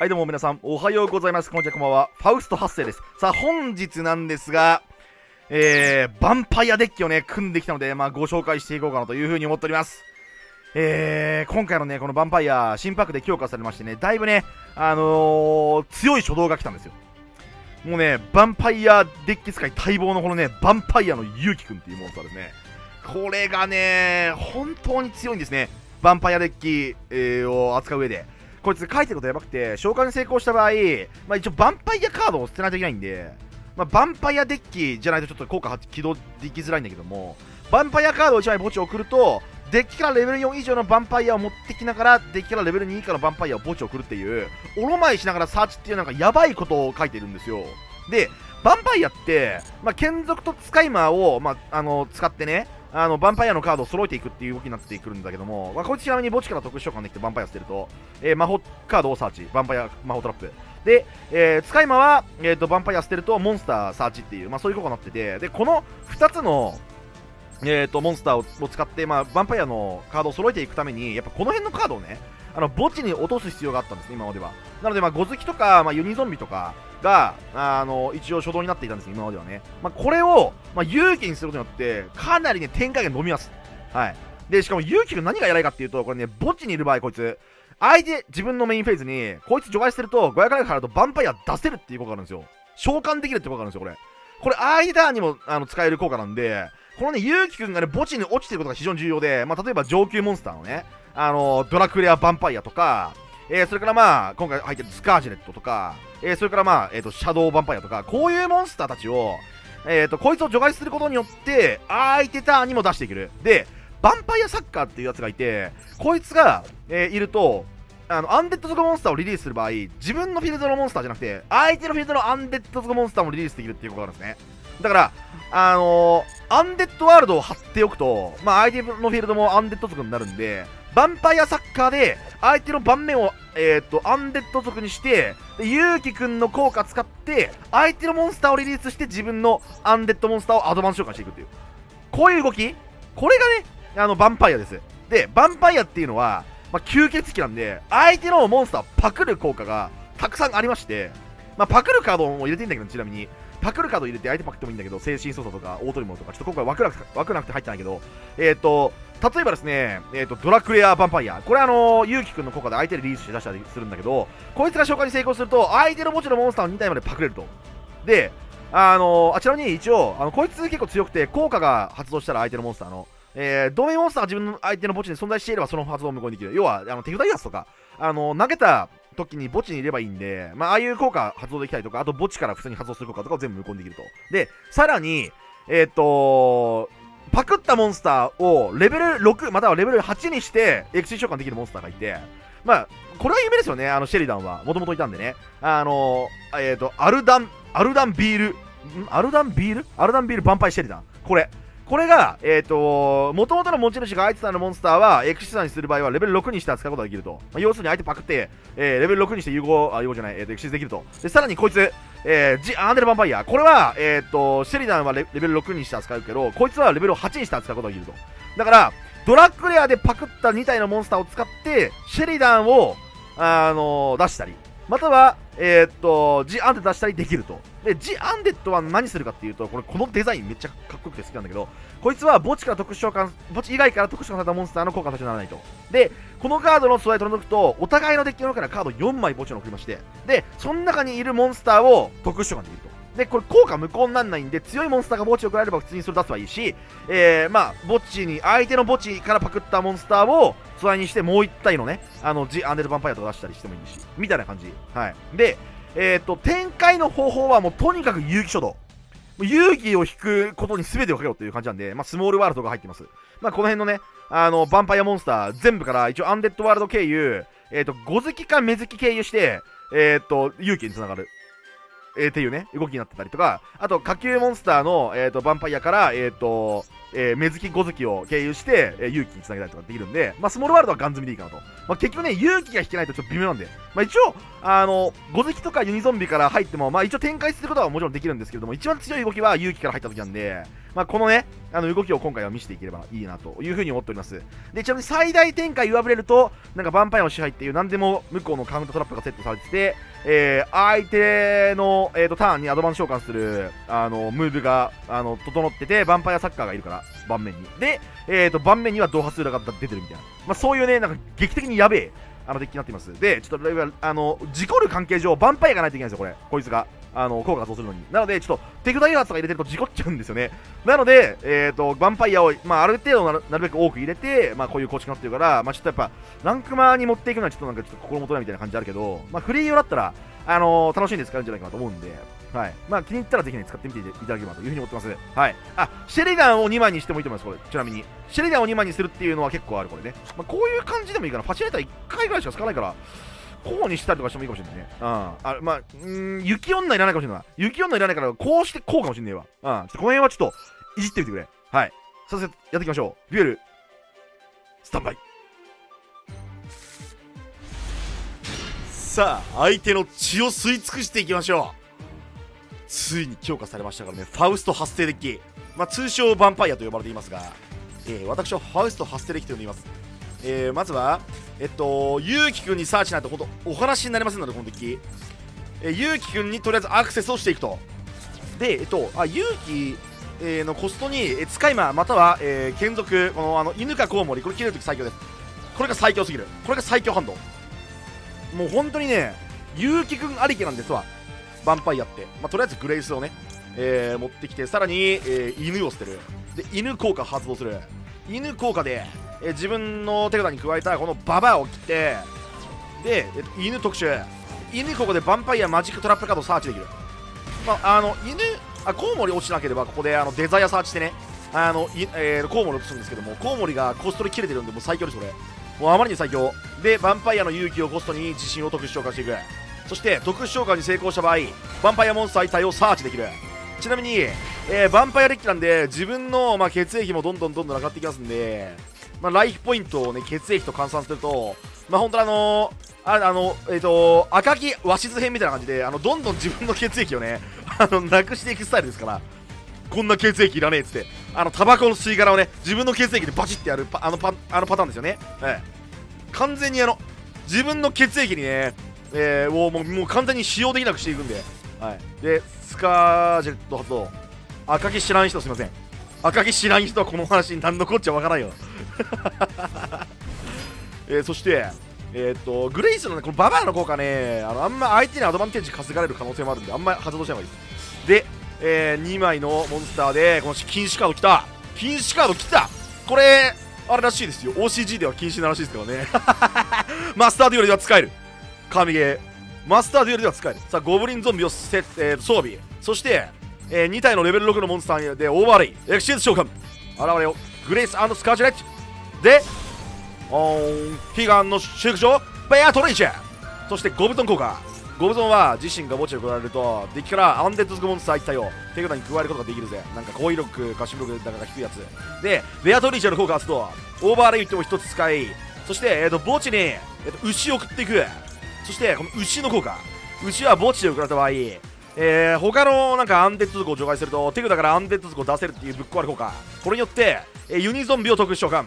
はいどうも皆さんおはようございます。こんにちはこんばんはファウスト発生です。さあ本日なんですがえー、ヴァンパイアデッキをね組んできたのでまあご紹介していこうかなというふうに思っております。えー、今回のねこのヴァンパイア新パックで強化されましてねだいぶねあのー、強い初動が来たんですよ。もうねヴァンパイアデッキ使い待望のこのねヴァンパイアの勇気くんっていうモンスターですね。これがね本当に強いんですね。ヴァンパイアデッキ、えー、を扱う上で。こいつ書いてることやばくて、召喚に成功した場合、まあ、一応ヴァンパイアカードを捨てないといけないんで、まあ、ヴァンパイアデッキじゃないとちょっと効果起動できづらいんだけども、ヴァンパイアカードを1枚墓地送ると、デッキからレベル4以上のヴァンパイアを持ってきながら、デッキからレベル2以下のヴァンパイアを墓地送るっていう、おろまいしながらサーチっていうなんかやばいことを書いてるんですよ。で、ヴァンパイアって、まあ、剣族と使いマーを、まあ、あの使ってね、あの、ヴァンパイアのカードを揃えていくっていう動きになってくるんだけども、まあ、こいつちなみに墓地から特殊召喚できてヴァンパイア捨てると、えー、魔法カードをサーチ、ヴァンパイア魔法トラップ。で、えー、使い魔は、えーと、ヴァンパイア捨てるとモンスターサーチっていう、まあ、そういう効果になってて、で、この2つの、えーと、モンスターを使って、まあ、ヴァンパイアのカードを揃えていくために、やっぱこの辺のカードをね、あの墓地に落とす必要があったんですね、今までは。なので、まあ、ゴズキとか、まあ、ユニゾンビとか、が、あの、一応初動になっていたんです今まではね。まあ、これを、まあ、勇気にすることによって、かなりね、展開が伸びます。はい。で、しかも勇気が何が偉いかっていうと、これね、墓地にいる場合、こいつ、相手、自分のメインフェーズに、こいつ除外してると、500回からとヴァンパイア出せるっていう効果があるんですよ。召喚できるって効果があるんですよ、これ。これ、相手ターンにもあの使える効果なんで、このね、勇気くんがね、墓地に落ちてることが非常に重要で、まあ、例えば上級モンスターのね、あのドラクレアヴァンパイアとか、えー、それからまあ、今回入ってるスカージェレットとか、えー、それからまあ、えっ、ー、と、シャドウヴァンパイアとか、こういうモンスターたちを、えっ、と、こいつを除外することによって、相手ターンにも出していける。で、ヴァンパイアサッカーっていうやつがいて、こいつが、えいると、あの、アンデッド族モンスターをリリースする場合、自分のフィールドのモンスターじゃなくて、相手のフィールドのアンデッド族モンスターもリリースできるっていうことがあるんですね。だから、あのー、アンデッドワールドを貼っておくと、まあ、相手のフィールドもアンデッド族になるんで、ヴァンパイアサッカーで、相手の盤面を、えー、っと、アンデッド族にして、ゆうきくんの効果使って、相手のモンスターをリリースして、自分のアンデッドモンスターをアドバンス召喚していくっていう。こういう動きこれがね、あの、ヴァンパイアです。で、ヴァンパイアっていうのは、まあ、吸血鬼なんで、相手のモンスターをパクる効果がたくさんありまして、まあ、パクるカードも入れていいんだけど、ちなみに。パクるカード入れて相手パクってもいいんだけど、精神操作とか、大取り物とか、ちょっと今回枠なく枠なくて入ってないけど、えっ、ー、と、例えばですね、え、ー、と、ドラクレア・ヴァンパイア。これあのー、ユウキ君の効果で相手でリリースして出したりするんだけど、こいつが消化に成功すると、相手の墓地のモンスターを2体までパクれると。で、あのー、あちらに一応、あの、こいつ結構強くて、効果が発動したら相手のモンスターの、えー、同盟モンスターが自分の相手の墓地に存在していればその発動を無効にできる。要は、あの、手札イアスとか、あの、投げた時に墓地にいればいいんで、まあ、ああいう効果発動できたりとか、あと墓地から普通に発動する効果とかを全部無効にできると。で、さらに、えっ、ー、とパクったモンスターをレベル6またはレベル8にしてエクシー召喚できるモンスターがいて、まあ、これは有名ですよね、あのシェリダンは。もともといたんでね。あのえっ、ー、と、アルダン、アルダンビール、アルダンビール？アルダンビールヴァンパイシェリダン。これ。これが、えっ、ー、と、元々の持ち主が相手さんのモンスターは、エクシスタにする場合はレベル6にして扱うことができると。まあ、要するに相手パクって、えー、レベル6にして融合、あ、融合じゃない、えっ、ー、と、エクシスできると。で、さらにこいつ、えー、ジ・アンデル・ヴァンパイア。これは、えっ、ー、と、シェリダンはレベル6にして扱うけど、こいつはレベル8にして扱うことができると。だから、ドラッグレアでパクった2体のモンスターを使って、シェリダンを、あの、出したり、または、えー、っと、ジ・アンデッド出したりできると。で、ジ・アンデッドは何するかっていうと、これ、このデザインめっちゃかっこよくて好きなんだけど、こいつは墓地から特殊召喚、墓地以外から特殊召喚されたモンスターの効果としてならないと。で、このカードの素材取り除くと、お互いのデッキの中からカード4枚墓地に送りまして、で、その中にいるモンスターを特殊召喚できると。で、これ効果無効にならないんで、強いモンスターが墓地を送られれば普通にそれ出せばいいし、えー、まあ、墓地に、相手の墓地からパクったモンスターを素材にしてもう1体のね、あの、ジ・アンデル・ヴァンパイアとか出したりしてもいいし、みたいな感じ。はい。で、えっ、ー、と、展開の方法はもうとにかく勇気書道。勇気を引くことに全てをかけろっていう感じなんで、まあ、スモールワールドが入ってます。まあ、この辺のね、あの、ヴァンパイアモンスター全部から一応アンデッドワールド経由、えっ、ー、と、ゴズキかメズキ経由して、えっ、ー、と、勇気につながる。えー、っていうね、動きになってたりとか、あと、下級モンスターの、えっ、ー、と、ヴァンパイアから、えっ、ー、と、えー、目月小月を経由して、えー、勇気につなげたりとかできるんで、まあ、スモールワールドはガン積みでいいかなと。まあ、結局ね、勇気が引けないとちょっと微妙なんで、まあ、一応、あの、五月とかユニゾンビから入っても、まあ、一応展開することはもちろんできるんですけども、一番強い動きは勇気から入った時なんで、まあ、このね、あの動きを今回は見せていければいいなというふうに思っております。で、ちなみに最大展開上振れると、なんかヴァンパイアの支配っていう何でも向こうのカウントトラップがセットされてて、えー、相手の、えーと、ターンにアドバンス召喚するあのムーブがあの整ってて、ヴァンパイアサッカーがいるから、盤面に。で、えーと、盤面には同発裏が出てるみたいな。まあ、そういうね、なんか劇的にやべえあのデッキになっています。で、ちょっと、あの、事故る関係上、ヴァンパイアがないといけないんですよ、これ。こいつが。あの効果がそうするのに。なので、ちょっと手札油圧とか入れてると事故っちゃうんですよね。なので、えっ、ー、と、ヴァンパイアを、まあ、ある程度なるべく多く入れて、まあ、こういう構築になってるから、まあ、ちょっとやっぱ、ランクマに持っていくのはちょっとなんかちょっと心もとないみたいな感じあるけど、まあ、フリー用だったら、あのー、楽しんで使えるんじゃないかなと思うんで、はい。まあ、気に入ったらぜひね、使ってみていただければというふうに思ってます。はい。あ、シェリダンを2枚にしてもいいと思います、これ。ちなみに。シェリダンを2枚にするっていうのは結構ある、これね。まあ、こういう感じでもいいかな。ファシリーター1回ぐらいしか使わないから、こうにしたりとかしてもいいかもしれないね。うん。あまあ、うん、雪女いらないかもしれない。雪女いらないから、こうしてこうかもしれないわ。うん。この辺はちょっと、いじってみてくれ。はい。させ、やっていきましょう。デュエル、スタンバイ。さあ、相手の血を吸い尽くしていきましょう。ついに強化されましたからね、ファウスト発生デッキ。まあ、通称ヴァンパイアと呼ばれていますが、えー、私はファウスト発生デッキと呼んでいます。えー、まずは、えっと、ゆうきくんにサーチないと、ほんと、お話になりませんので、このデッキ。え、ゆうきくんにとりあえずアクセスをしていくと。で、えっと、あ、ゆうき、えー、のコストに、え、使い魔、または、えー、剣族、この、あの、犬かコウモリ、これ切れるとき最強です。これが最強すぎる。これが最強ハンド。もう本当にね、ゆうきくんありきなんですわ。ヴァンパイアって。まあ、とりあえずグレイスをね、えー、持ってきて、さらに、えー、犬を捨てる。で、犬効果発動する。犬効果で、え、自分の手札に加えたこのババアを切って、で、え、犬特殊。犬ここでヴァンパイアマジックトラップカードをサーチできる。まあ、あの、犬、あ、コウモリ落ちなければ、ここであのデザイアサーチしてね、あの、いえー、コウモリ落とすんですけども、コウモリがコストで切れてるんで、もう最強です、これ。もうあまりに最強でヴァンパイアの勇気をコストに自信を特殊召喚していくそして特殊召喚に成功した場合ヴァンパイアモンスター一体をサーチできるちなみに、えー、ヴァンパイアデッキなんで自分の、まあ、血液もどんどんどんどん上がっていきますんで、まあ、ライフポイントをね血液と換算するとまあ本当あのー、ああのえっ、ー、と赤木鷲津編みたいな感じであのどんどん自分の血液をね あのなくしていくスタイルですからこんな血液いらねえっつってあのタバコの吸い殻をね自分の血液でバチってやるパあのパあのパターンですよね、はい、完全にあの自分の血液にね、えー、をもうもう完全に使用できなくしていくんで、はい、でスカージェット発動赤木知らん人すいません。赤木知らん人はこの話に何のこっちゃわからんよ、えー、そしてえー、っとグレイスのねこのババアの効果ねあのあんま相手にアドバンテージ稼がれる可能性もあるんであんま発動しない方がいいですで、えー、2枚のモンスターでこの禁止カード来た。禁止カード来た。これあれらしいですよ。OCG では禁止らしいですからね。マスターデュエルでは使える。神ゲー。マスターデュエルでは使える。さあゴブリンゾンビをせ、えー、装備。そして、えー、2体のレベル6のモンスターでオーバーレイ。エクシーズ召喚。現れよ。グレイススカージュレット。で悲願の修復場ベアトレイチェ。そしてゴブトン効果。ゴブゾンは自身が墓地を加えるとデッキからアンデッドズクモンスター1体を手札に加えることができるぜ。なんか高威力カシブ力だから低いやつ。でレアトリーチャーの効果発動。オーバーレイっても1つ使いそして、えーと、墓地に、えーと、牛を送っていく。そしてこの牛の効果。牛は墓地で送られた場合えー、他のなんかアンデッドズクを除外すると手札からアンデッドズクを出せるっていうぶっ壊れ効果。これによって、えー、ユニゾンビを特殊召喚。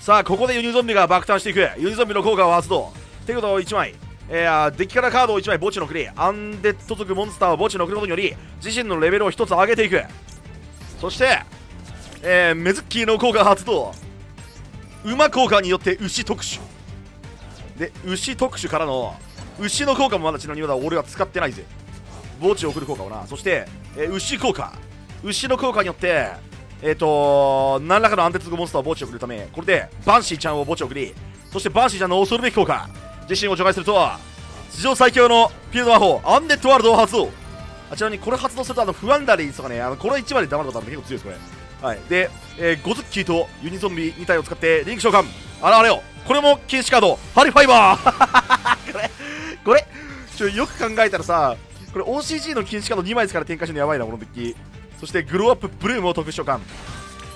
さあここでユニゾンビが爆誕していく。ユニゾンビの効果を発動手札を1枚。えー、デッキからカードを1枚墓地のクリアンデッド族モンスターを墓地に送ることにより自身のレベルを1つ上げていく。そして、えー、メズッキーの効果発動馬効果によって牛特殊。で牛特殊からの牛の効果もまだちなみにまだ俺は使ってないぜ。墓地を送る効果をな。そして、えー、牛効果。牛の効果によってえっ、ー、と何らかのアンデッドモンスターを墓地送るためこれでバンシーちゃんを墓地送りそしてバンシーちゃんの恐るべき効果自身を除外すると史上最強のフィールド魔法アンデッドワールドを発動。あちなみにこれ発動するとあのフワンダリーとかねあのこれ1枚で黙ることあるんで結構強いですこれ。はい。で、えー、ゴズッキーとユニゾンビ2体を使ってリンク召喚。現れよこれも禁止カード。ハリファイバー。これこれ。ちょよく考えたらさこれ OCG の禁止カード2枚ですから展開してるのやばいなこのデッキ。そしてグローアップブルームを特殊召喚。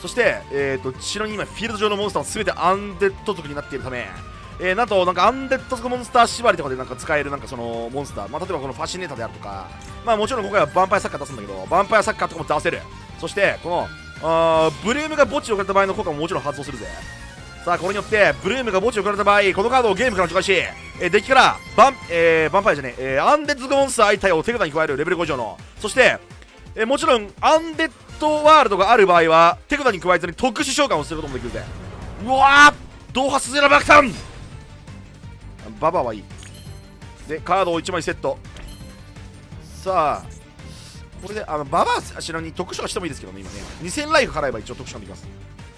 そして、えーと、城に今フィールド上のモンスターは全てアンデッド族になっているため。えー、なんとなんかアンデッドモンスター縛りとかでなんか使えるなんかそのモンスター、まあ、例えばこのファシネーターであるとか。まあもちろん今回はヴァンパイアサッカー出すんだけどヴァンパイアサッカーとかも出せる。そしてこのあブルームが墓地に置かれた場合の効果ももちろん発動するぜ。さあこれによってブルームが墓地に置かれた場合このカードをゲームから除外し、えーデッキからバン,、えー、バンパイアじゃねえ、えーアンデッドモンスター相対を手札に加えるレベル5以上の。そして、えもちろんアンデッドワールドがある場合は手札に加えずに特殊召喚をすることもできるぜ。うわードーハスゼラ爆弾ババはいい。でカードを1枚セット。さあこれであのババはちらに特殊はしてもいいですけどね今ね。2000ライフ払えば一応特殊ができます。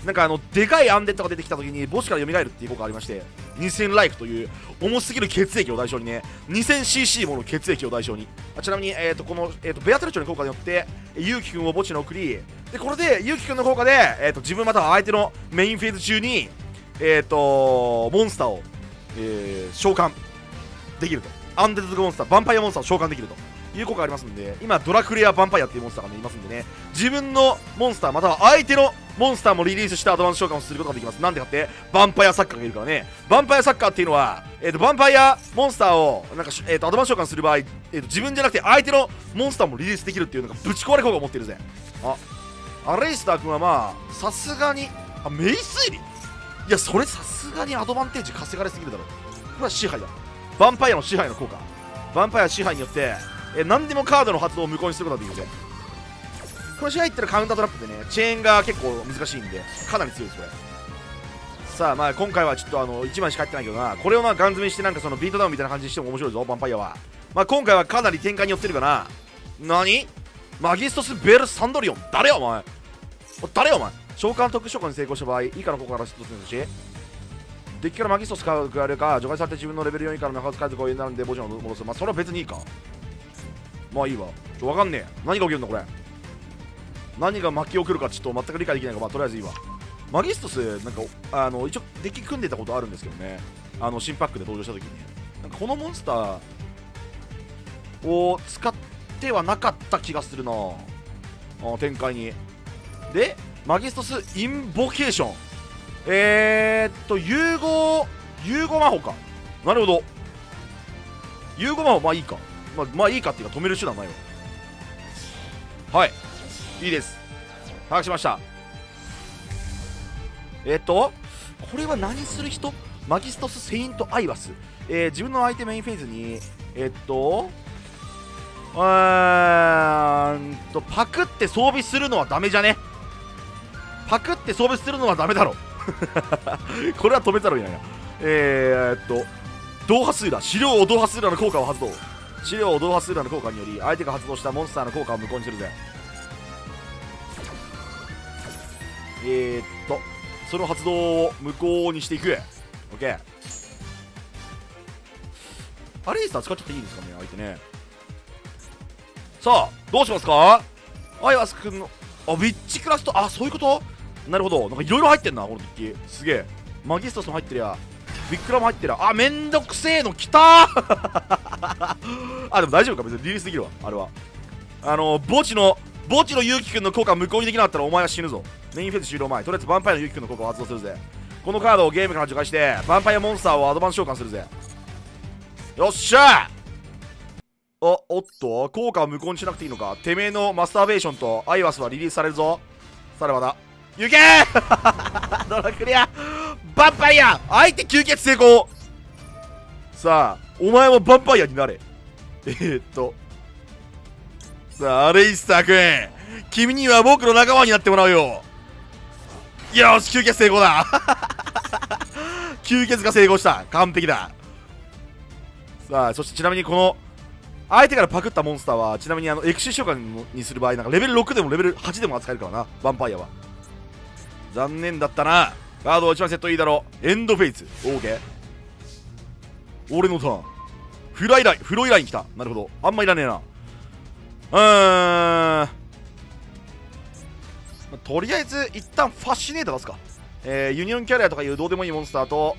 なんかあのでかいアンデッドが出てきた時に墓地から蘇るっていう効果がありまして2000ライフという重すぎる血液を対象にね 2000cc もの血液を対象に。あちなみに、えー、とこの、えー、とベアトルチョの効果によってユウキ君を墓地に送りでこれでユウキ君の効果で、えー、と自分または相手のメインフェーズ中にえっ、とモンスターを、えー召喚できると。アンデッドモンスターヴァンパイアモンスターを召喚できると。いう効果ありますんで今ドラクレアヴァンパイアっていうモンスターが、ね、いますんでね。自分のモンスターまたは相手のモンスターもリリースしてアドバンス召喚をすることができます。なんでかってヴァンパイアサッカーがいるからね。ヴァンパイアサッカーっていうのは、えー、とヴァンパイアモンスターをなんか、えー、とアドバンス召喚する場合、えー、と自分じゃなくて相手のモンスターもリリースできるっていうのがぶち壊れ効果を持ってるぜ。あアレイスター君はまあさすがにあメイスイリ？いやそれさすがにアドバンテージ稼がれすぎるだろ。これは支配だ。ヴァンパイアの支配の効果。ヴァンパイア支配によってえー何でもカードの発動を無効にすることができるぜこの支配ってのはカウンタートラップでねチェーンが結構難しいんでかなり強いですこれ。さあまあ今回はちょっとあの1枚しか入ってないけどな。これをなガン詰めしてなんかそのビートダウンみたいな感じにしても面白いぞヴァンパイアは。まあ今回はかなり展開に寄ってるかな。何？マギストス・ベル・サンドリオン。誰やお前？誰やお前？召喚特殊召喚に成功した場合以下の効果から出動するんだし。デッキからマギストスが加えるか除外されて自分のレベル4以下の魔法使いとこうになるんで墓地を戻す。まあそれは別にいいか。まあいいわ。ちょわかんねえ。何が起きるんだこれ。何が巻き起きるかちょっと全く理解できないからまあとりあえずいいわ。マギストスなんかあの一応デッキ組んでたことあるんですけどね。あの新パックで登場した時に。なんかこのモンスターを使ってはなかった気がするな。あ展開に。でマギストスインボケーション。えー、っと融合融合魔法か。なるほど。融合魔法まあいいか。まあ、まあいいかっていうか止める手段ないわ。はい。いいです。把握しました。えっとこれは何する人？マギストス・セイント・アイワス、えー自分の相手メインフェーズにえっとうーんとパクって装備するのはダメじゃね？パクって装備するのはダメだろ。これは止めたろいないな。えー、っとドーハスーラ資料をドーハスーラの効果を発動。資料をドーハスーラの効果により相手が発動したモンスターの効果を無効にするぜ。えー、っとその発動を無効にしていく OK アレイスター使っちゃっていいんですかね相手ね。さあどうしますか？アイワス君のあウィッチクラストあそういうこと？なるほど。なんかいろいろ入ってんなこのデッキ。すげえ。マギストスも入ってるやビックラも入ってるやあめんどくせえの来たあでも大丈夫か？別にリリースできるわ。あれは。あの墓地の墓地のユウキ君の効果無効にできなかったらお前は死ぬぞ。メインフェーズ終了前。とりあえずヴァンパイアのユウキ君の効果を発動するぜ。このカードをゲームから除外してヴァンパイアモンスターをアドバンス召喚するぜ。よっしゃ!おおっと？効果を無効にしなくていいのか？てめえのマスターベーションとアイワスはリリースされるぞ。さらばだ。行け!ードラクリア!ヴァンパイア!相手吸血成功!さあお前もヴァンパイアになれ。えー、っと。さあアレイスター君。君には僕の仲間になってもらうよ。よし吸血成功だ。吸血が成功した。完璧だ。さあそしてちなみにこの相手からパクったモンスターはちなみにあのエクシー召喚にする場合なんかレベル6でもレベル8でも扱えるからな。ヴァンパイアは。残念だったな。カードを1枚セットいいだろう。エンドフェイツオーケー。俺のターン。フライラインフロイライン来た。なるほど。あんまいらねえな。うーん。まとりあえず一旦ファッシネーター出すか。えー、ユニオンキャリアとかいうどうでもいいモンスターと。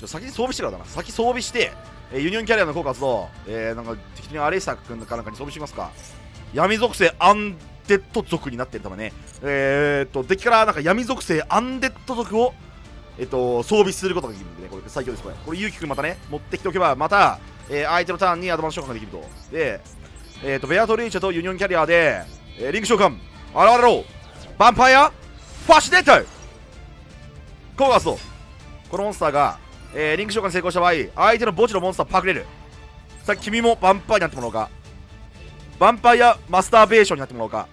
ちょ先に装備してからだな。先装備して、えーユニオンキャリアの効果発動えー、なんか適当にアレイスター君かなんかに装備しますか。闇属性アンデッド族になってるためね。えー、っとデッキからなんか闇属性アンデッド族をえっと装備することができるんでねこれ最強ですこれ。これユウキ君またね持ってきておけばまた、えー相手のターンにアドバンス召喚ができると。でえー、っとベアトリーチェとユニオンキャリアで、えーリンク召喚。現れろヴァンパイアファシネーター。効果そうこのモンスターが、えー、リンク召喚に成功した場合相手の墓地のモンスターパクれる。さあ君もヴァンパイアになってもらおうか。ヴァンパイアマスターベーションになってもらおうか。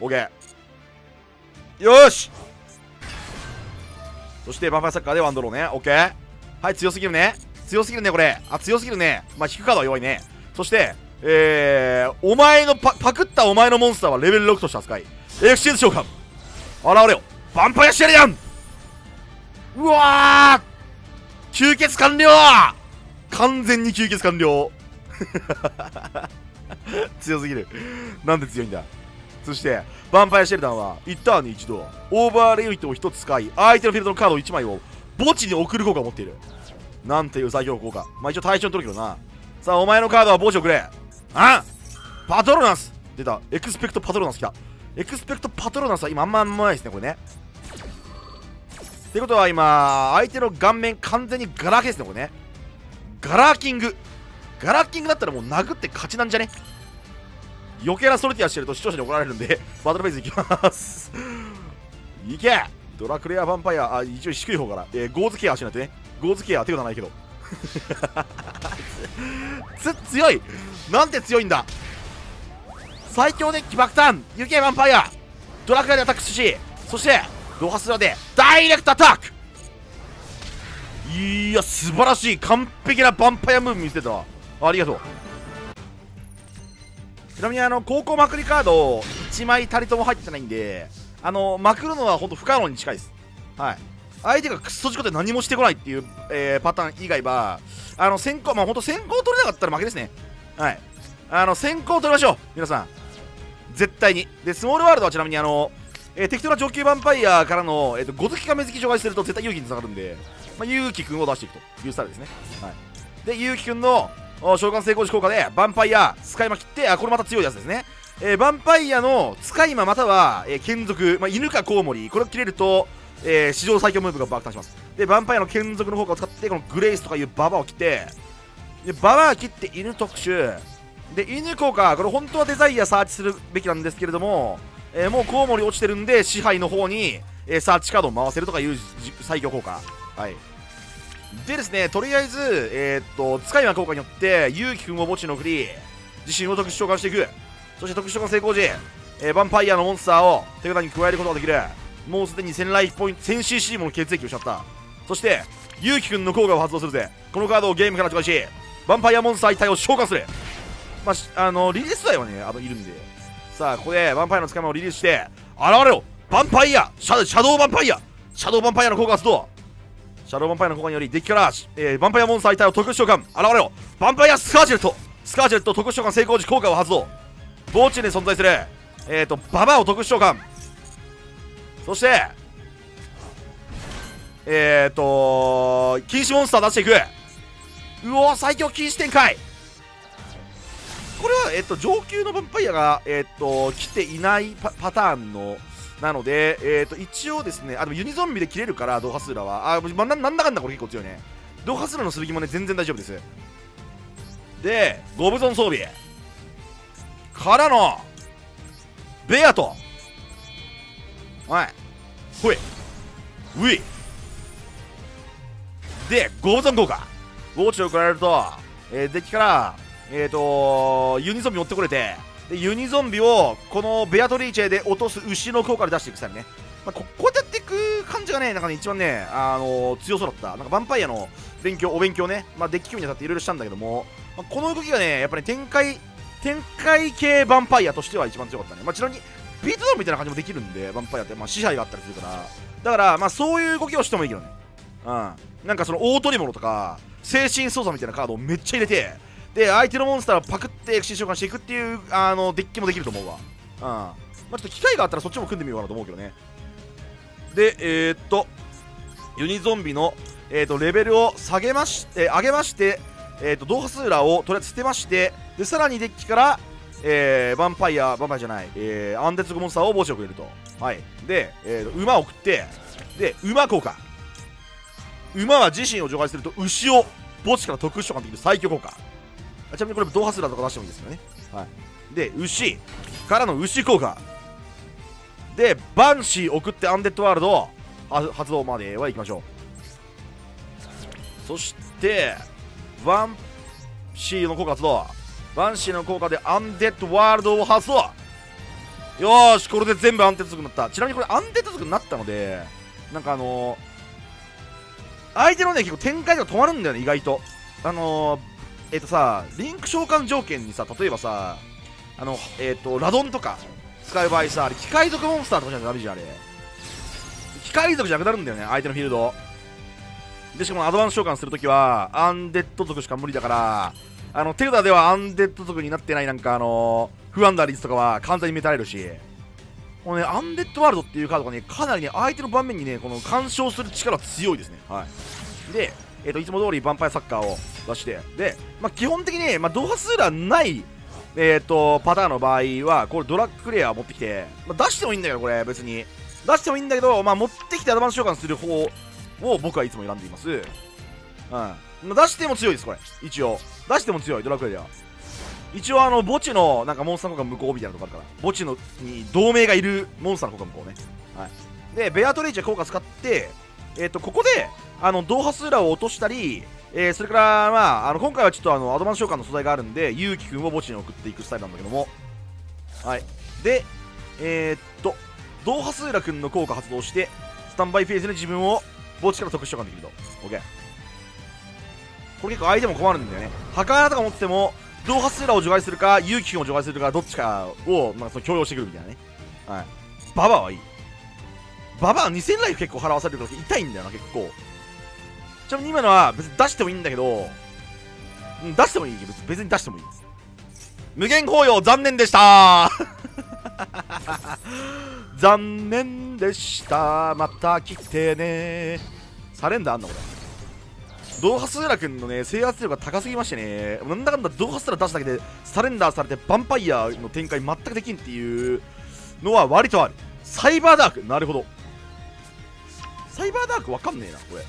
OK よしそしてヴァンパイアサッカーでワンドローね。OK はい強すぎるね。強すぎるねこれ。あ強すぎるね。まあ引くカードは弱いね。そしてえー、お前のパパクったお前のモンスターはレベル6として扱いエクシェンジ召喚。現れよ。ヴァンパイアシェリアン。うわー。吸血完了完全に吸血完了。強すぎる。なんで強いんだ？そしてヴァンパイアシェルダンは1ターンに1度オーバーレユニットを1つ使い相手のフィールドのカードを1枚を墓地に送る効果を持っている。なんていう最強効果。まあ一応対象に取るけどな。さあお前のカードは墓地をくれ。あパトロナス!出た。エクスペクトパトロナス来た。エクスペクトパトロナスは今あんまんまないですねこれね。ってことは今相手の顔面完全にガラケーですねこれね。ガラキング。ガラキングだったらもう殴って勝ちなんじゃね？余計なソルティアしてると視聴者に怒られるんで バトルフェイズいきます。いけ！ドラクレアヴァンパイアあ一応低い方から、えー、ゴーズケアしないとね。ゴーズケア手札ないけど。つ強い！なんて強いんだ？最強デッキ爆誕！ユケヴァンパイア！ドラクレアでアタックしそしてドハスラでダイレクトアタック！いや素晴らしい！完璧なヴァンパイアムーブ見せてたわ。ありがとう。ちなみにあの高校まくりカード1枚たりとも入ってないんであのまくるのは本当不可能に近いです。はい。相手がクソ事故で何もしてこないっていう、えー、パターン以外はあの先行まあ本当先行取れなかったら負けですね。はい。あの先行取りましょう。皆さん。絶対に。でスモールワールドはちなみにあの、えー、適当な上級ヴァンパイアからの、えーと、5月か目月除外すると絶対勇気につながるんで、まあ、勇気くんを出していくというスタイルですね。はい。で勇気くんの召喚成功時効果でヴァンパイア使い魔切ってあこれまた強いやつですね。えー、ヴァンパイアの使い魔または、えー、剣族、まあ、犬かコウモリこれを切れると、えー、史上最強ムーブが爆誕します。でヴァンパイアの剣族の効果を使ってこのグレイスとかいうババを切ってでババア切って犬特殊。で犬効果これ本当はデザイアサーチするべきなんですけれども、えー、もうコウモリ落ちてるんで支配の方に、えー、サーチカードを回せるとかいう最強効果。はい。でですね、とりあえず、えー、っと、使い魔効果によって、勇気君を墓地の送り、自身を特殊召喚していく。そして特殊召喚成功時、えー、ヴァンパイアのモンスターを手札に加えることができる。もうすでに1000ライフポイント、1000cc もの血液をしちゃった。そして、勇気君の効果を発動するぜ。このカードをゲームから除外し、ヴァンパイアモンスター一体を召喚する。まあ、あの、リリース台はね、あの、いるんで。さあ、ここで、ヴァンパイアの使い魔をリリースして、現れろヴァンパイアシャシャドウヴァンパイアシャドウヴァンパイアの効果発動シャドウヴァンパイアの効果によりデッキから、えー、ヴァンパイアモンスター遺体を特殊召喚。現れろ。ヴァンパイアスカージェルト。スカージェルト特殊召喚成功時効果を発動。墓地に存在する。えっ、ー、とババアを特殊召喚。そしてえっ、ー、と禁止モンスター出していく。うお最強禁止展開。これは、えっ、と、上級のヴァンパイアが、えっ、と、来ていないパターンのなので、えー、と一応ですね、あ、でもユニゾンビで切れるから、ドハスーラは。あ、まあ、なんだかんだこれ結構強いね。ドハスーラの剣もね、全然大丈夫です。で、ゴブゾン装備。からの、ベアト。はい。ほい。ウィで、ゴブゾン効果。ウォーチを送られると、えー、デッキから、えっ、ー、とユニゾンビ持ってこれて、でユニゾンビをこのベアトリーチェで落とす牛の効果で出していくスタイルね、まあ、ここうやっていく感じがねなんかね一番ね、あのー、強そうだった。なんかヴァンパイアの勉強お勉強ね、まあ、デッキ組みにあたっていろいろしたんだけども、まあ、この動きがねやっぱり、ね、展開展開系ヴァンパイアとしては一番強かったね、まあ、ちなみにビートダウンみたいな感じもできるんでヴァンパイアって、まあ、支配があったりするから。だからまあそういう動きをしてもいいけどね。うん。なんかその大取り物とか精神操作みたいなカードをめっちゃ入れてで相手のモンスターをパクってエクシー召喚していくっていうあのデッキもできると思うわうんまあちょっと機会があったらそっちも組んでみようかなと思うけどねでえー、っとユニゾンビの、えー、っとレベルを下げまして、上げましてえー、っとドーハスーラをとりあえず捨てましてでさらにデッキからえー、ヴァンパイア、ヴァンパイアじゃない、えー、アンデッドモンスターを墓地をくれると。はい。で、えー、馬を送って、で、馬効果。馬は自身を除外すると、牛を墓地から特殊召喚できる最強効果。ちなみにこれドハスラーとか出してもいいですよね。はい。で牛。からの牛効果。でバンシー送ってアンデッドワールド発動までは行きましょう。そしてバンシーの効果発動。バンシーの効果でアンデッドワールドを発動。よーしこれで全部アンデッド族になった。ちなみにこれアンデッド族になったのでなんかあのー、相手のね結構展開が止まるんだよね意外と。あのー、えっ、ー、とさリンク召喚条件にさ例えばさあのえっ、とラドンとか使う場合さあれ機械族モンスターとかじゃダメじゃんあれ。機械族じゃなくなるんだよね相手のフィールド。でしかもアドバンス召喚するときはアンデッド族しか無理だからあのテルダではアンデッド族になってないなんかあの不安打率とかは完全にメタれるし。このねアンデッドワールドっていうカードがねかなりね相手の盤面にねこの干渉する力強いですね。はい。でえーと、いつも通りヴァンパイアサッカーを出してで、まあ、基本的に、まあ、ドハスーラないえーと、パターンの場合はこれドラッグクレアを持ってきて、まあ、出してもいいんだけどこれ別に出してもいいんだけど、まあ、持ってきてアドバンス召喚する方を僕はいつも選んでいます。うんま。出しても強いです、これ。一応。出しても強い、ドラクエでは。一応、あの、墓地の、なんかモンスターの効果無効みたいなとこあるから。墓地の、に同盟がいるモンスターの効果無効ね。はい。で、ベアトレイチャー効果使って、えっ、ー、と、ここで、あの、ドーハスラを落としたり、えー、それから、まあ、あの、今回はちょっと、あの、アドバンス召喚の素材があるんで、ゆうきくんを墓地に送っていくスタイルなんだけども。はい。で、えー、っと、ドーハスーラくんの効果発動して、スタンバイフェーズで自分を墓地から特殊召喚できると。OK これ結構相手も困るんだよね。破壊とか持っててもドーハスーラを除外するか勇気君を除外するかどっちかを、まあ、その強要してくるみたいなね。はい。ババはいい。ババア2000ライフ結構払わされるから痛いんだよな結構。ちなみに今のは別に出してもいいんだけど、うん、出してもいいけど別に出してもいいです。無限紅葉残念でした。残念でした。また来てね。サレンダーあんのこれドーハスーラ君のね制圧力が高すぎましてね。なんだかんだドーハスーラ出すだけでサレンダーされてヴァンパイアの展開全くできんっていうのは割とある。サイバーダークなるほど。サイバーダークわかんねえなこれ。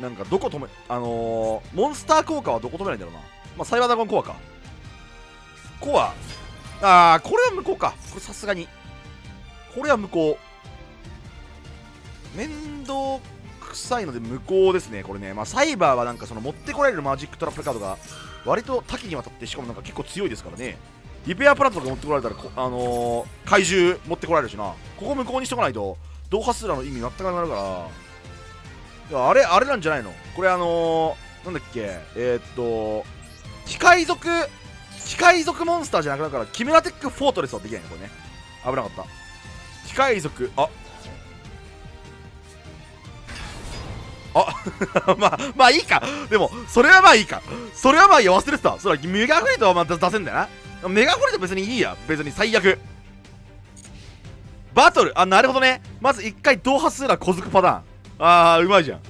なんかどこ止めあのー、モンスター効果はどこ止めないんだろうな。まあサイバーダークのコアか。コア。ああこれは向こうか。これさすがに。これは無効。面倒くさいので無効ですねこれね。まあサイバーはなんかその持ってこられるマジックトラップカードが割と多岐にわたってしかもなんか結構強いですからね。リペアプラントとか持ってこられたらあのー、怪獣持ってこられるしな。ここ無効にしとかないとドーハスラの意味全くなくなるから。あれあれなんじゃないの？これあのー、なんだっけ？えー、っと機械族機械族モンスターじゃなくなるからキメラテックフォートレスはできないねこれね。危なかった。機械族あ。あ まあまあいいか。でもそれはまあいいか。それはまあいいや忘れてた。それはメガフリートはまた出せんだよな。メガフリート別にいいや。別に最悪。バトル。あなるほどね。まず一回ドーハスーラ小づくパターン。ああうまいじゃん。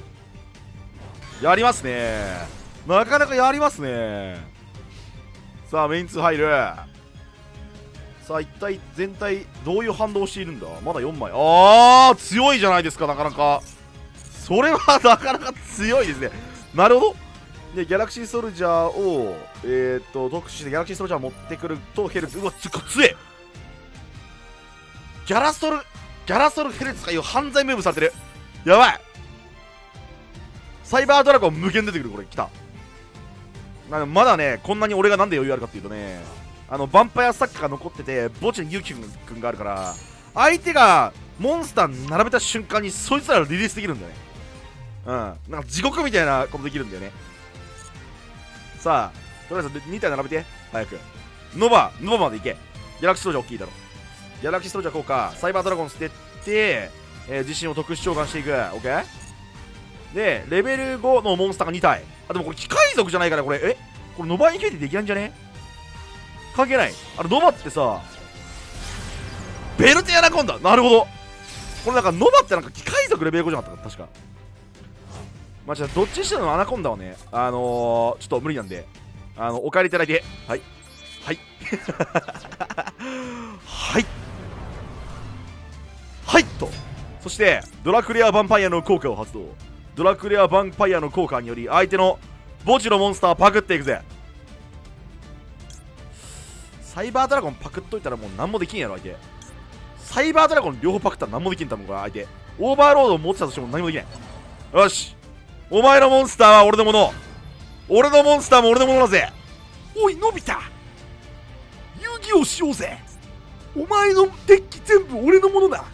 やりますね。なかなかやりますね。さあメイン2入る。さあ一体全体どういう反動をしているんだ？まだ4枚。ああ強いじゃないですかなかなか。それは なかなか強いですね。なるほど。でギャラクシーソルジャーをえー、っと特殊してギャラクシーソルジャー持ってくるとヘルツうわつか強えギャラソルギャラソルヘルツかいう犯罪ムーブされてる。やばい。サイバードラゴン無限出てくるこれ。来た。まだねこんなに俺がなんで余裕あるかっていうとねあのヴァンパイアサッカーが残ってて墓地にユキ君があるから相手がモンスター並べた瞬間にそいつらをリリースできるんだよね。うん。なんか地獄みたいなことできるんだよね。さあとりあえず2体並べて早く。ノバノバまで行け。ギャラクシーソルジャー大きいだろ。ギャラクシーソルジャー効果サイバードラゴン捨てて、えー、自身を特殊召喚していく。OK でレベル5のモンスターが2体。あでもこれ機械族じゃないからこれ。え？これノバインフィニティできないんじゃね？関係ない。あれノバってさヴェルテアナコンダ。なるほど。これなんかノバってなんか機械族レベル5じゃなかったか？確か。まあじゃあどっちにしてもアナコンダはねあのー、ちょっと無理なんであのお帰りいただいて。はい。はい。はい。はいと。そしてドラクレアヴァンパイアの効果を発動。ドラクレアヴァンパイアの効果により相手の墓地のモンスターをパクっていくぜ。サイバードラゴンパクっといたらもう何もできんやろ相手。サイバードラゴン両方パクったら何もできん多分これ相手。オーバーロードを持ってたとしても何もできない。よし。お前のモンスターは俺のもの。俺のモンスターも俺のものだぜ。おいのび太。遊戯をしようぜ。お前のデッキ全部俺のものだ。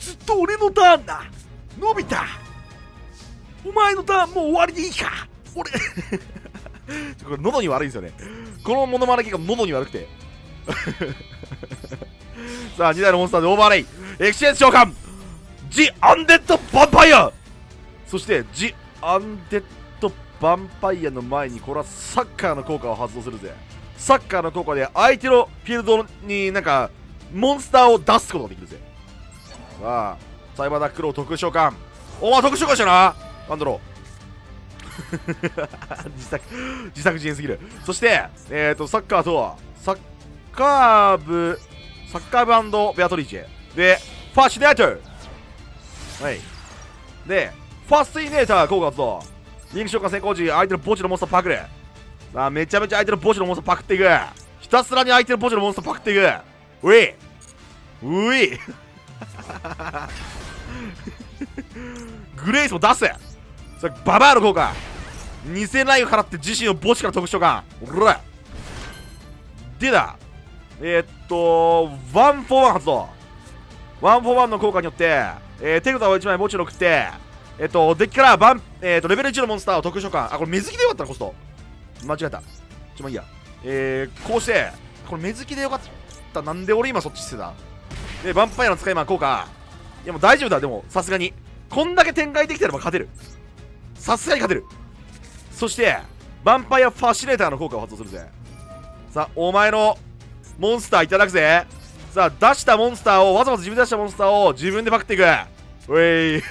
ずっと俺のターンだ。のび太お前のターンもう終わりでいいか。俺。これ喉に悪いんですよね。このモノマネが喉に悪くて。さあ2台のモンスターでオーバーレイエクシエンス召喚。ジ・アンデッド・ヴァンパイア。そしてジ・アンデッド・ヴァンパイアの前にこれはサッカーの効果を発動するぜ。サッカーの効果で相手のフィールドになんかモンスターを出すことができるぜ。さあサイバーダックロー特殊召喚。お前特殊召喚したな。なんだろう。自作自作自演すぎる。そしてえっ、ー、とサッカーとはサッカー部サッカー部ベアトリーチ。ェでファシネーター。はい。でファスティネーター効果発動人気召喚先行時相手の墓地のモンスターパクるさあめちゃめちゃ相手の墓地のモンスターパクっていく。ひたすらに相手の墓地のモンスターパクっていく。うい。うい。グレイスも出せ。それババアの効果2000ライン払って自身の墓地から特殊召喚。おら。でだ。えー、っとワンフォーワン発動。ワンフォーワンの効果によって、えー、手札を1枚墓地に送ってえっとデッキからバン、えー、っとレベル1のモンスターを特殊召喚。あこれ馬頭鬼でよかったなコスト。間違えた。ちょまあいいや。えー、こうしてこれ馬頭鬼でよかった。なんで俺今そっちしてた？でヴァンパイアの使い魔効果いやもう大丈夫だ。でもさすがに。こんだけ展開できてれば勝てる。さすがに勝てる。そしてヴァンパイアファシレーターの効果を発動するぜ。さあお前のモンスターいただくぜ。さあ出したモンスターをわざわざ自分で出したモンスターを自分でパクっていく。うえい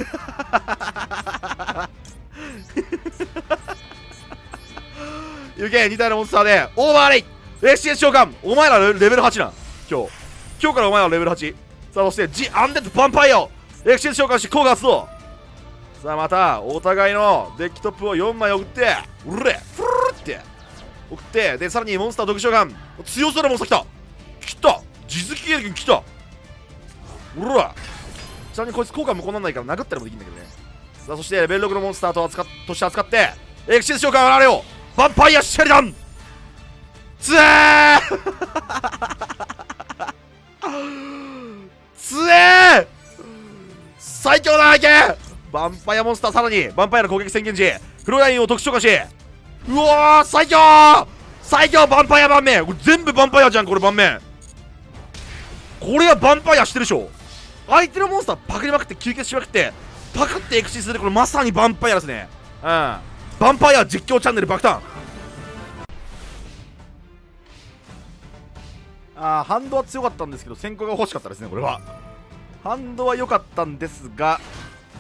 行け2体のモンスターで。オーバーレイ SCS 召喚。お前らレベル8なん。今日。今日からお前らレベル8さあそしてジ・アンデッド・ヴァンパイアを SCS 召喚し効果発動さあまたお互いのデッキトップを4枚送ってうれフルって送ってでさらにモンスター独召喚。強そうなモンスター来た。来た。地図機撃来た。うらちなみにこいつ効果無効なんないから殴ったりもできるんだけどね。さあそしてレベル6のモンスターと扱として扱ってエクシス召喚現れよヴァンパイアシェリダン。つえつえ最強だいけ。ヴァンパイアモンスターさらに。ヴァンパイアの攻撃宣言時。フロラインを特殊召喚し。うわー最強。最強ヴァンパイア盤面。これ全部ヴァンパイアじゃんこれ盤面。これはヴァンパイアしてるでしょ。相手のモンスターパクりまくって吸血しまくってパクってエクシするこれまさにヴァンパイアですね。うん。ヴァンパイア実況チャンネル爆誕。あーハンドは強かったんですけど先行が欲しかったですねこれは。ハンドは良かったんですが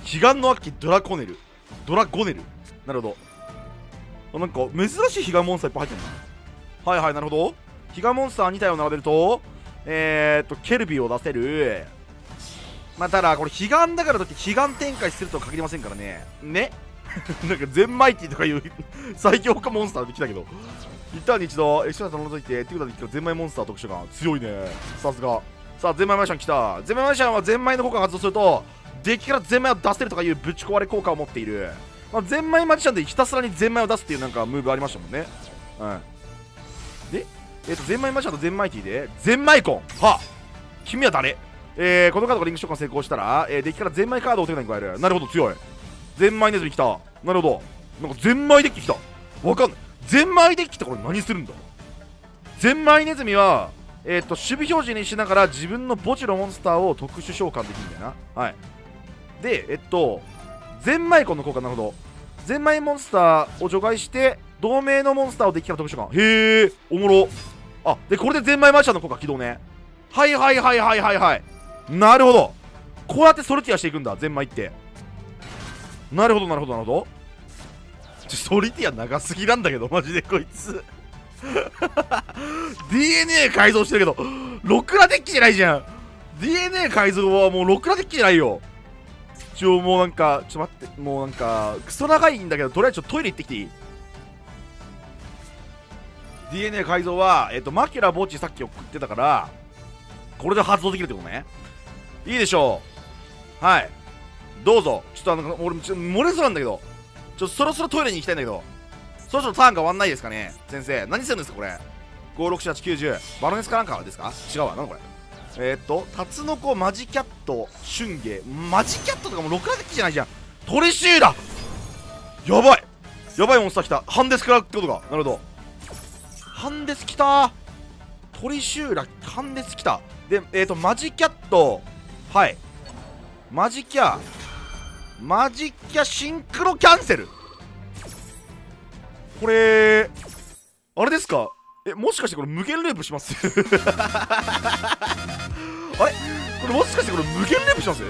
彼岸の秋ドラコネル。ドラゴネル。なるほど。なんか珍しい彼岸モンスターいっぱい入ってるな。はいはいなるほど。彼岸モンスター2体を並べるとえー、っとケルビーを出せる。まあただこれ彼岸だからとって彼岸展開するとは限りませんからね。ね。なんか全マイティとかいう最強化モンスターできたけど。一旦に一度エクストラと覗いてっていうことできたゼンマイモンスター特殊が強いね。さすが。さあゼンマイマイシャン来た。ゼンマイマイシャンはゼンマイの効果が発動するとデッキからゼンマイを出せるとかいうぶち壊れ効果を持っている。まあ、ゼンマイマジシャンでひたすらにゼンマイを出すっていうなんかムーブありましたもんね。うんでえっ、ー、とゼンマイマジシャンとゼンマイティでゼンマイコン。はあ君は誰？えー、このカードがリンク召喚成功したら、えー、デッキからゼンマイカードを手札に加える。なるほど強い。ゼンマイネズミ来た。なるほど。なんかゼンマイデッキ来た。わかんない。ゼンマイデッキってこれ何するんだ？ゼンマイネズミはえっ、ー、と守備表示にしながら自分の墓地のモンスターを特殊召喚できるんだよな。はい。でえっとゼンマイコンの効果なるほど。ゼンマイモンスターを除外して同盟のモンスターをデッキから特殊召喚。へえおもろ。あでこれでゼンマイマジシャンの効果起動ね。はいはいはいはいはいはい。なるほど。こうやってソルティアしていくんだゼンマイって。なるほどなるほどなるほど。ちょソリティア長すぎなんだけどマジでこいつ。DNA 改造してるけどロックラデッキじゃないじゃん。DNA 改造はもうロックラデッキじゃないよ。一応もうなんかちょっと待ってもうなんかクソ長いんだけどとりあえずちょっとトイレ行ってきていい？DNA 改造はえっ、とマキュラ墓地さっき送ってたからこれで発動できるってことね。いいでしょう。はい。どうぞ。ちょっとあの俺ちょ漏れそうなんだけど。ちょっそろそろトイレに行きたいんだけど。そろそろターンが終わんないですかね？先生。何してるんですかこれ？567890バロネスかなんかですか？違うわ何これ。えー、っとタツノコマジキャット春芸マジキャットとかも6ラデッキじゃないじゃん。トリシーラやばい。やばいモンスター来た。ハンデスクラってことか。なるほど。ハンデス来た。トリシューラハンデス来た。でえっ、とマジキャット。はい。マジキャマジキャシンクロキャンセル。これあれですか？えもしかしてこれ無限ループします？あれ？これもしかしてこれ無限ループします？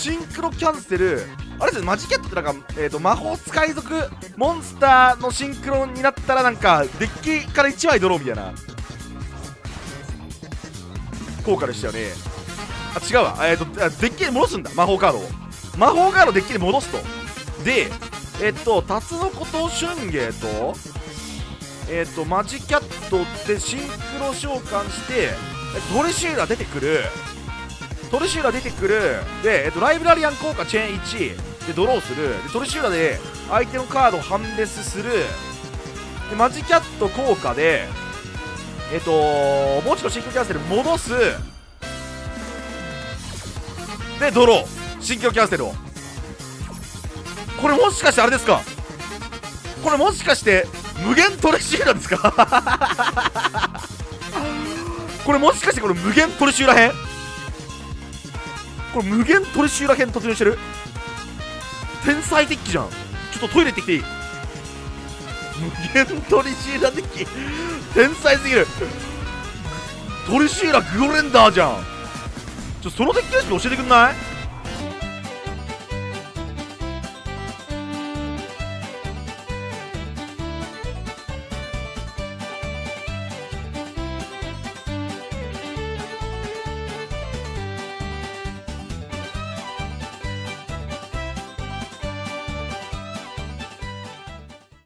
シンクロキャンセル。あれですねマジキャットってなんか、えーと、魔法使い族モンスターのシンクロになったらなんかデッキから1枚ドローみたいな。効果でしたよね。あ違うわ。えっ、ー、とデッキに戻すんだ。魔法カードを。魔法カードデッキに戻すと。でえっ、とタツノコと春芸とえっ、とマジキャットでシンクロ召喚してトレシューラ出てくる。トレシューラ出てくる。で、えっと、ライブラリアン効果チェーン1でドローする。でトレシューラで相手のカードをハンデスする。でマジキャット効果でえっと墓地のシンクロキャンセル戻す。でドロー。新境キャンセルを。これもしかしてあれですか？これもしかして無限トレシューラですか？これもしかしてこれ無限トレシーラ編？これ無限トレシーラ編突入してる？天才デッキじゃん。ちょっとトイレ行ってきていい？無限トリシーラデッキ。天才すぎる。トリシーラグロレンダーじゃん。ちょそのデッキレシピ教えてくんない？